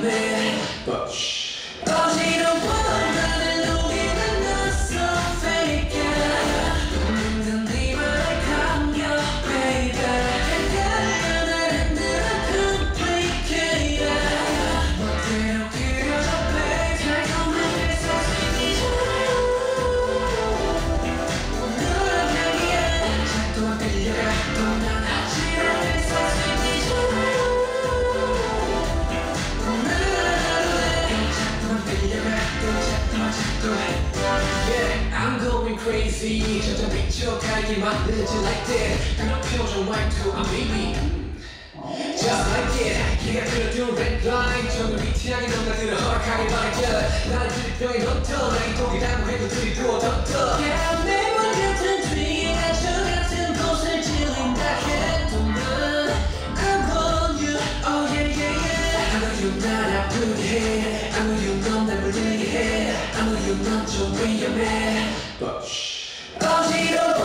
But shh. crazy. 점점 미쳐가게 만들지 like that. 그런 표정 말투, I'm baby. Just like that. 기가 그려둔 red line. 점점 위태하게 넘나들어 허락하게 말이야. 나를 들병에 넣더 나의 독이 담고 해도 들이두어 덮터. Yeah, 매번 같은 뒤에 저 같은 곳을 찔린다 해도 난 I want you, oh yeah yeah yeah 아무리 날 아프게 해. 아무리 넌날 물리게 해. 아무리 넌좀 위험해. touch.